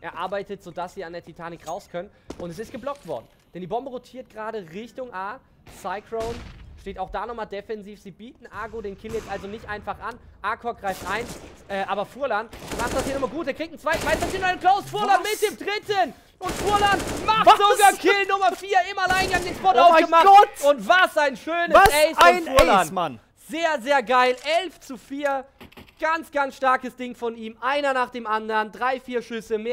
erarbeitet, sodass sie an der Titanic raus können. Und es ist geblockt worden. Denn die Bombe rotiert gerade Richtung A. Cyclone steht auch da nochmal defensiv. Sie bieten Argo den Kill jetzt also nicht einfach an. Arcor greift ein, äh, aber Furlan macht das hier nochmal gut. Er kriegt einen zweiten, weiß das hier noch einen Close. Furlan mit dem dritten. Und Furlan macht was? sogar Kill Nummer 4 im Alleingang den Spot oh aufgemacht. Gott. Und was ein schönes was Ace ein von Furlan. Ace, Mann. Sehr, sehr geil. 11 zu 4. Ganz, ganz starkes Ding von ihm. Einer nach dem anderen. Drei, vier Schüsse mehr.